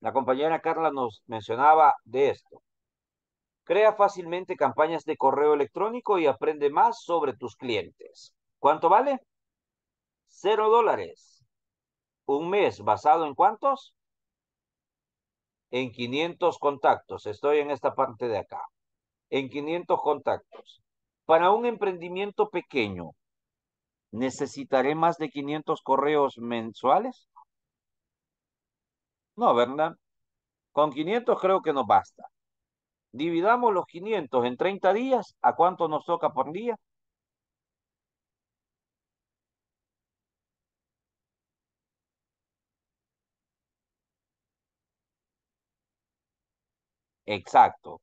La compañera Carla nos mencionaba de esto. Crea fácilmente campañas de correo electrónico y aprende más sobre tus clientes. ¿Cuánto vale? Cero dólares. ¿Un mes basado en cuántos? En 500 contactos. Estoy en esta parte de acá. En 500 contactos. Para un emprendimiento pequeño, ¿necesitaré más de 500 correos mensuales? No, ¿verdad? Con 500 creo que nos basta. Dividamos los 500 en 30 días. ¿A cuánto nos toca por día? Exacto.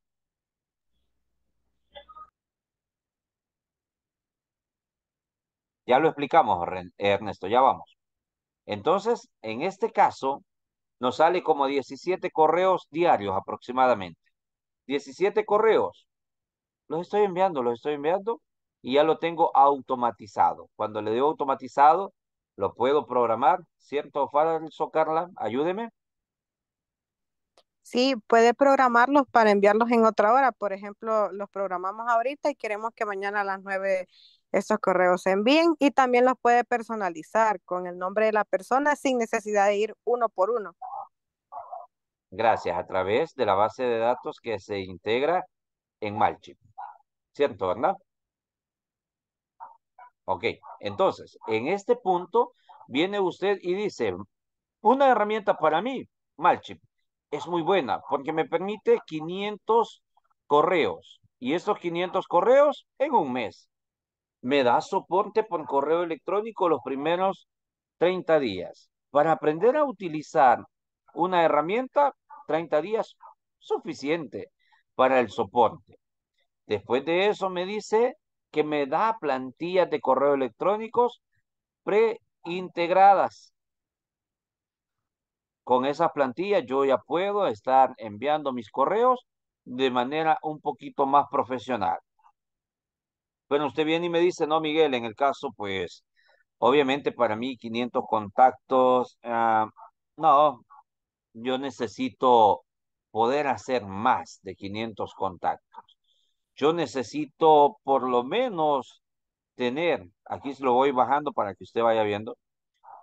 Ya lo explicamos, Ernesto, ya vamos. Entonces, en este caso, nos sale como 17 correos diarios aproximadamente. 17 correos. Los estoy enviando, los estoy enviando y ya lo tengo automatizado. Cuando le digo automatizado, lo puedo programar, ¿cierto, falso, Carla? Ayúdeme. Sí, puede programarlos para enviarlos en otra hora. Por ejemplo, los programamos ahorita y queremos que mañana a las 9 estos correos se envíen y también los puede personalizar con el nombre de la persona sin necesidad de ir uno por uno. Gracias, a través de la base de datos que se integra en Mailchimp. ¿Cierto, verdad? Ok, entonces, en este punto viene usted y dice, una herramienta para mí, Mailchimp es muy buena porque me permite 500 correos y estos 500 correos en un mes. Me da soporte por correo electrónico los primeros 30 días. Para aprender a utilizar una herramienta, 30 días suficiente para el soporte. Después de eso me dice que me da plantillas de correo electrónicos preintegradas con esas plantillas yo ya puedo estar enviando mis correos de manera un poquito más profesional. Bueno, usted viene y me dice, no, Miguel, en el caso, pues, obviamente para mí 500 contactos, ah, no, yo necesito poder hacer más de 500 contactos. Yo necesito por lo menos tener, aquí se lo voy bajando para que usted vaya viendo,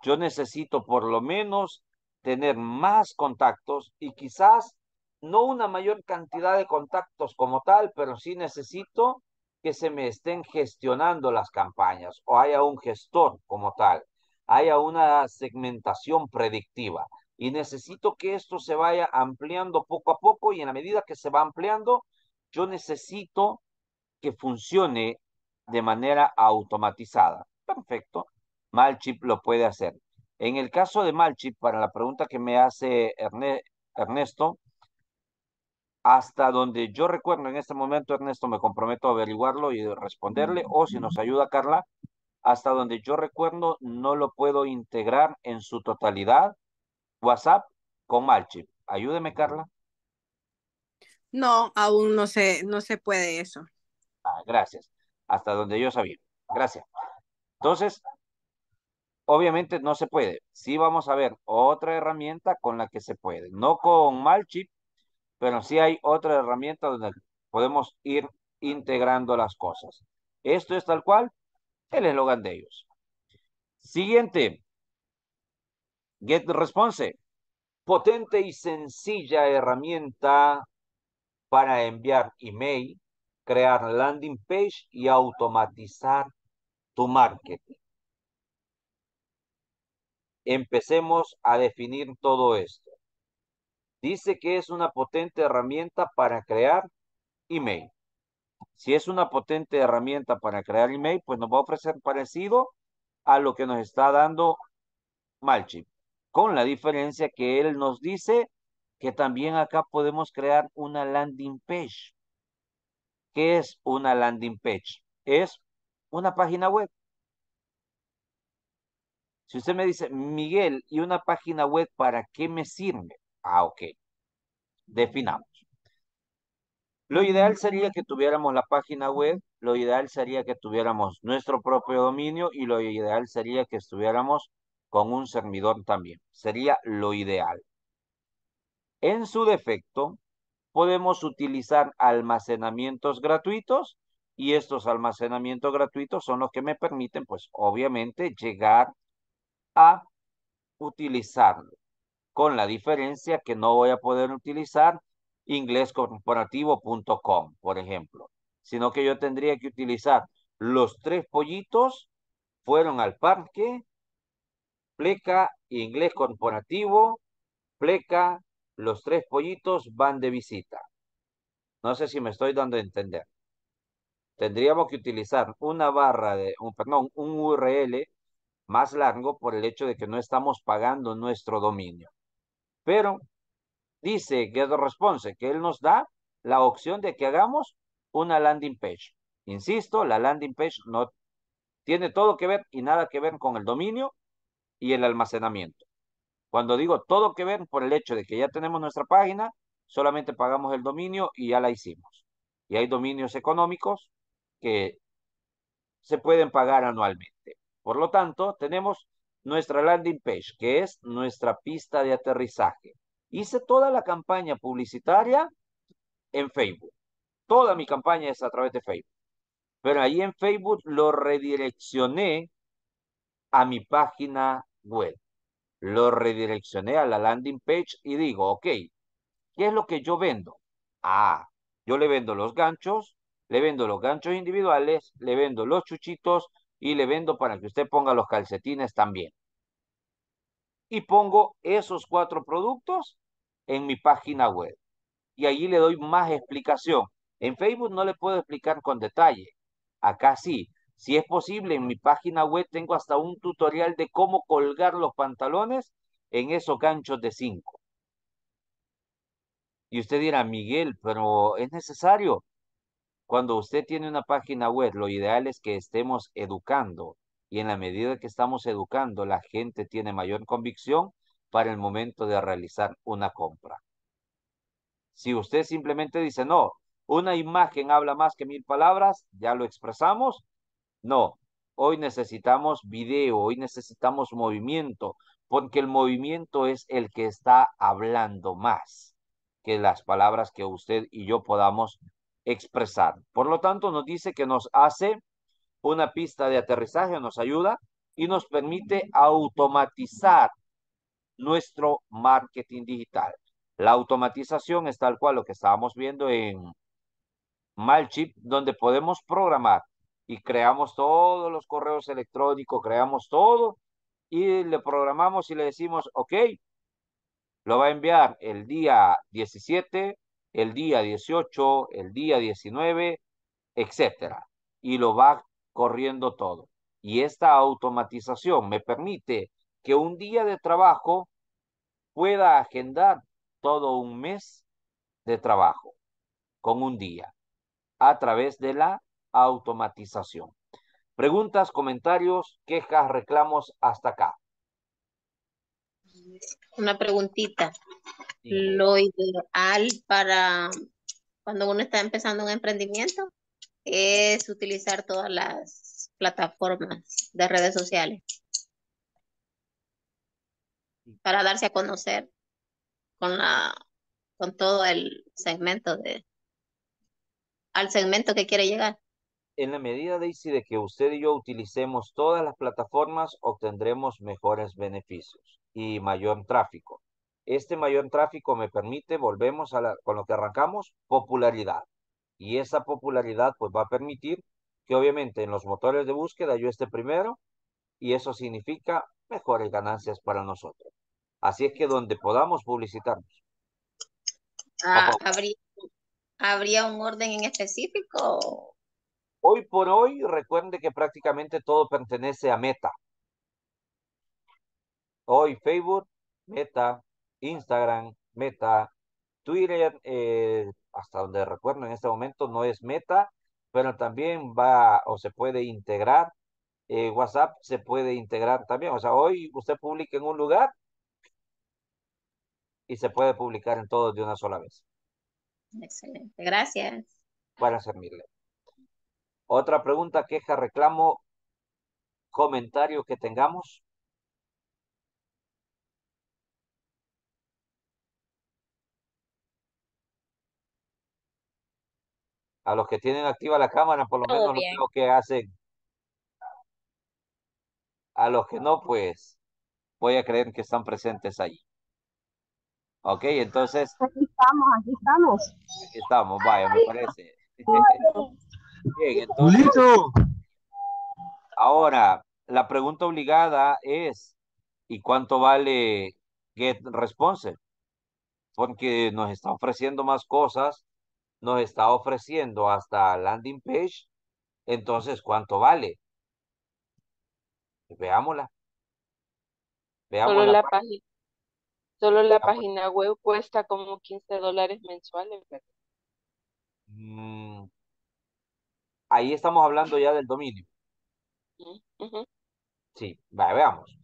yo necesito por lo menos tener más contactos y quizás no una mayor cantidad de contactos como tal, pero sí necesito que se me estén gestionando las campañas o haya un gestor como tal, haya una segmentación predictiva y necesito que esto se vaya ampliando poco a poco y en la medida que se va ampliando, yo necesito que funcione de manera automatizada. Perfecto. Malchip lo puede hacer. En el caso de Malchip, para la pregunta que me hace Ernesto, hasta donde yo recuerdo en este momento, Ernesto, me comprometo a averiguarlo y responderle, o si nos ayuda Carla, hasta donde yo recuerdo, no lo puedo integrar en su totalidad, WhatsApp con Malchip. Ayúdeme, Carla. No, aún no se, no se puede eso. Ah, gracias. Hasta donde yo sabía. Gracias. Entonces, Obviamente no se puede. Sí vamos a ver otra herramienta con la que se puede. No con Malchip, pero sí hay otra herramienta donde podemos ir integrando las cosas. Esto es tal cual el eslogan de ellos. Siguiente. Get Response. Potente y sencilla herramienta para enviar email, crear landing page y automatizar tu marketing. Empecemos a definir todo esto. Dice que es una potente herramienta para crear email. Si es una potente herramienta para crear email, pues nos va a ofrecer parecido a lo que nos está dando Malchip, con la diferencia que él nos dice que también acá podemos crear una landing page. ¿Qué es una landing page? Es una página web si usted me dice, Miguel, ¿y una página web para qué me sirve? Ah, ok. Definamos. Lo ideal sería que tuviéramos la página web, lo ideal sería que tuviéramos nuestro propio dominio y lo ideal sería que estuviéramos con un servidor también. Sería lo ideal. En su defecto, podemos utilizar almacenamientos gratuitos y estos almacenamientos gratuitos son los que me permiten, pues obviamente, llegar a utilizarlo, con la diferencia que no voy a poder utilizar inglescorporativo.com, por ejemplo, sino que yo tendría que utilizar los tres pollitos, fueron al parque, pleca, inglés corporativo, pleca, los tres pollitos van de visita. No sé si me estoy dando a entender. Tendríamos que utilizar una barra de, un, perdón, un URL más largo por el hecho de que no estamos pagando nuestro dominio. Pero dice Get Response que él nos da la opción de que hagamos una landing page. Insisto, la landing page no tiene todo que ver y nada que ver con el dominio y el almacenamiento. Cuando digo todo que ver por el hecho de que ya tenemos nuestra página, solamente pagamos el dominio y ya la hicimos. Y hay dominios económicos que se pueden pagar anualmente. Por lo tanto, tenemos nuestra landing page, que es nuestra pista de aterrizaje. Hice toda la campaña publicitaria en Facebook. Toda mi campaña es a través de Facebook. Pero ahí en Facebook lo redireccioné a mi página web. Lo redireccioné a la landing page y digo, ok, ¿qué es lo que yo vendo? Ah, yo le vendo los ganchos, le vendo los ganchos individuales, le vendo los chuchitos y le vendo para que usted ponga los calcetines también. Y pongo esos cuatro productos en mi página web. Y allí le doy más explicación. En Facebook no le puedo explicar con detalle. Acá sí. Si es posible, en mi página web tengo hasta un tutorial de cómo colgar los pantalones en esos ganchos de 5. Y usted dirá, Miguel, pero ¿es necesario? Cuando usted tiene una página web, lo ideal es que estemos educando. Y en la medida que estamos educando, la gente tiene mayor convicción para el momento de realizar una compra. Si usted simplemente dice, no, una imagen habla más que mil palabras, ya lo expresamos. No, hoy necesitamos video, hoy necesitamos movimiento, porque el movimiento es el que está hablando más que las palabras que usted y yo podamos expresar. Por lo tanto, nos dice que nos hace una pista de aterrizaje, nos ayuda y nos permite automatizar nuestro marketing digital. La automatización es tal cual lo que estábamos viendo en Malchip, donde podemos programar y creamos todos los correos electrónicos, creamos todo y le programamos y le decimos, ok, lo va a enviar el día 17, el día 18, el día 19, etcétera. Y lo va corriendo todo. Y esta automatización me permite que un día de trabajo pueda agendar todo un mes de trabajo con un día a través de la automatización. Preguntas, comentarios, quejas, reclamos hasta acá. Una preguntita. Lo ideal para cuando uno está empezando un emprendimiento es utilizar todas las plataformas de redes sociales para darse a conocer con la con todo el segmento de al segmento que quiere llegar. En la medida, Daisy, de que usted y yo utilicemos todas las plataformas, obtendremos mejores beneficios y mayor tráfico. Este mayor tráfico me permite, volvemos a la, con lo que arrancamos, popularidad. Y esa popularidad pues va a permitir que obviamente en los motores de búsqueda yo esté primero y eso significa mejores ganancias para nosotros. Así es que donde podamos publicitarnos. Ah, ¿habría, ¿Habría un orden en específico? Hoy por hoy, recuerde que prácticamente todo pertenece a Meta. Hoy Facebook, Meta, Instagram, Meta, Twitter, eh, hasta donde recuerdo en este momento no es Meta, pero también va o se puede integrar. Eh, WhatsApp se puede integrar también. O sea, hoy usted publica en un lugar y se puede publicar en todos de una sola vez. Excelente, gracias. Para servirle. Otra pregunta, queja, reclamo, comentario que tengamos. A los que tienen activa la cámara, por lo Todo menos lo bien. veo que hacen. A los que no, pues voy a creer que están presentes ahí. Ok, entonces Aquí estamos, aquí estamos. aquí estamos, vaya, me parece. [LAUGHS] Bien, entonces, Julito, ahora, la pregunta obligada es, ¿y cuánto vale Get Responsive? Porque nos está ofreciendo más cosas, nos está ofreciendo hasta landing page, entonces, ¿cuánto vale? Veámosla. Solo Veamos la la página. página, solo la página web cuesta como 15 dólares mensuales, ¿verdad? Mm, ahí estamos hablando ya del dominio. Mm. Sí, vaya, veamos.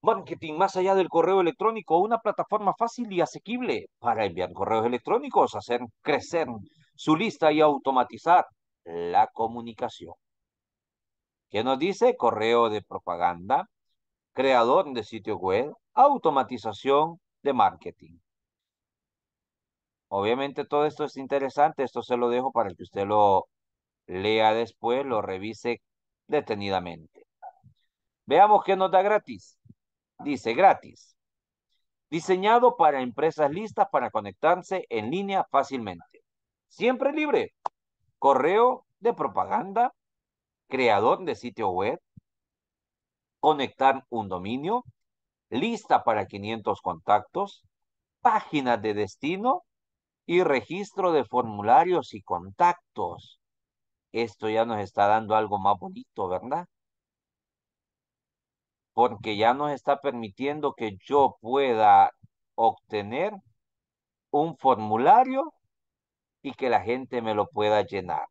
Marketing más allá del correo electrónico, una plataforma fácil y asequible para enviar correos electrónicos, hacer crecer su lista y automatizar la comunicación. ¿Qué nos dice? Correo de propaganda, creador de sitio web, automatización de marketing. Obviamente todo esto es interesante, esto se lo dejo para que usted lo lea después, lo revise detenidamente. Veamos qué nos da gratis. Dice gratis. Diseñado para empresas listas para conectarse en línea fácilmente. Siempre libre. Correo de propaganda, creador de sitio web, conectar un dominio, lista para 500 contactos, páginas de destino y registro de formularios y contactos. Esto ya nos está dando algo más bonito, ¿verdad? Porque ya nos está permitiendo que yo pueda obtener un formulario y que la gente me lo pueda llenar.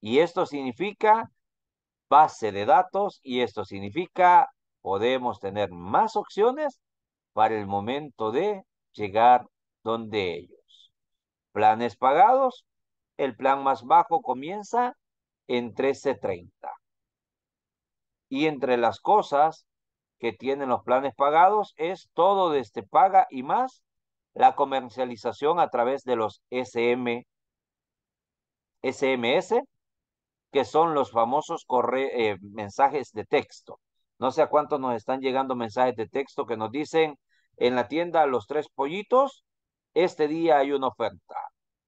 Y esto significa base de datos y esto significa podemos tener más opciones para el momento de llegar donde ellos. Planes pagados, el plan más bajo comienza en 13.30. Y entre las cosas que tienen los planes pagados es todo desde paga y más la comercialización a través de los SM, SMS, que son los famosos corre eh, mensajes de texto. No sé a cuántos nos están llegando mensajes de texto que nos dicen en la tienda Los Tres Pollitos, este día hay una oferta.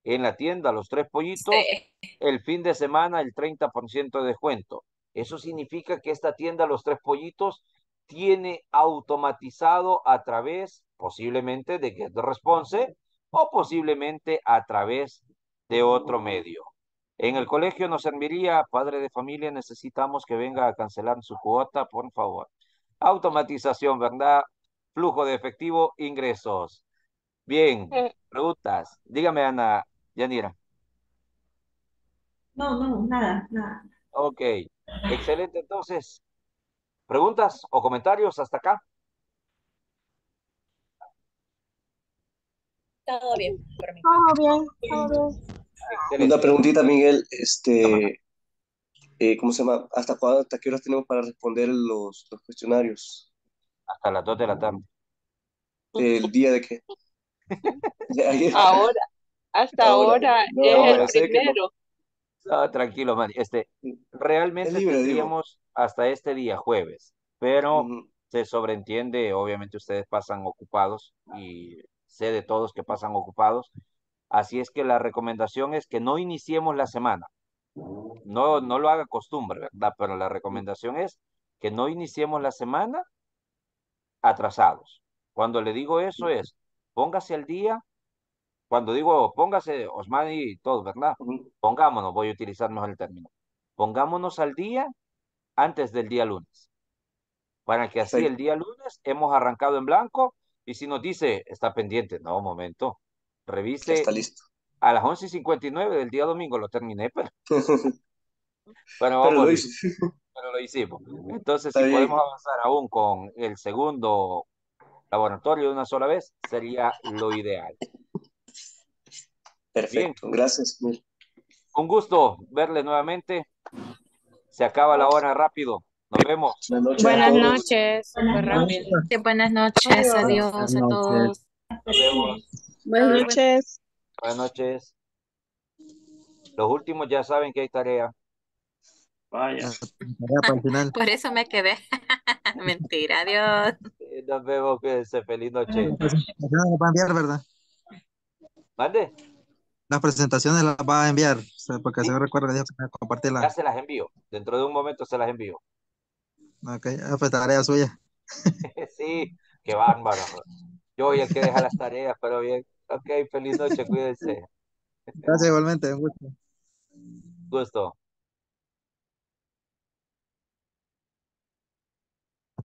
En la tienda Los Tres Pollitos, Sí. el fin de semana el 30% de descuento. Eso significa que esta tienda Los Tres Pollitos tiene automatizado a través posiblemente de GetResponse o posiblemente a través de otro medio. En el colegio nos serviría, padre de familia, necesitamos que venga a cancelar su cuota, por favor. Automatización, ¿verdad? Flujo de efectivo, ingresos. Bien, preguntas. Dígame, Ana Yanira. No, no, nada, nada. Ok, excelente. Entonces, ¿preguntas o comentarios hasta acá? Todo bien por mí. Todo bien, todo bien. Una preguntita, Miguel. Este, eh, ¿cómo se llama? ¿Hasta cuándo, hasta qué horas tenemos para responder los, los cuestionarios? Hasta las 2 de la tarde. ¿El día de qué? [LAUGHS] Ahora, hasta Ahora. ahora No, es el no. primero. Ah, tranquilo, Manny. Este, Es realmente libre, digo. tendríamos hasta este día, jueves, pero se sobreentiende, obviamente ustedes pasan ocupados y sé de todos que pasan ocupados. Así es que la recomendación es que no iniciemos la semana. No, no lo haga costumbre, ¿verdad? Pero la recomendación es que no iniciemos la semana atrasados. Cuando le digo eso es, póngase al día. Cuando digo póngase, Osman y todos, ¿verdad? Pongámonos, voy a utilizar mejor el término. Pongámonos al día antes del día lunes. Para que así el Perfecto. día lunes hemos arrancado en blanco y si nos dice, está pendiente, no, un momento, revise está listo. a las 11.59 del día domingo, lo terminé, pero, [LAUGHS] pero Pero vamos lo bien, hice. pero lo hicimos. Entonces, Está si bien. podemos avanzar aún con el segundo laboratorio de una sola vez, sería lo ideal. Bien, Perfecto. Gracias. Miguel. un gusto verles nuevamente. Se acaba la hora rápido. Nos vemos. Buenas noches Buenas noches, Buenas súper rápido. noches. Sí, buenas noches, Adiós. a todos. Nos vemos. Buenas noches. buenas noches. Los últimos ya saben que hay tarea. Vaya. Tarea para el final. [LAUGHS] Por eso me quedé. [LAUGHS] Mentira, adiós. Nos vemos, cuídense. Feliz noche. Las presentaciones las va a enviar, ¿verdad? ¿Mande? Las presentaciones las va a enviar. o sea, porque se me recuerda que me Ya se las envío. Dentro de un momento se las envío. Ok, pues tarea suya. [LAUGHS] Sí, qué bárbaro. Yo voy el que deja las tareas, pero bien. Ok, feliz noche, cuídense. Gracias igualmente, un gusto. Gusto.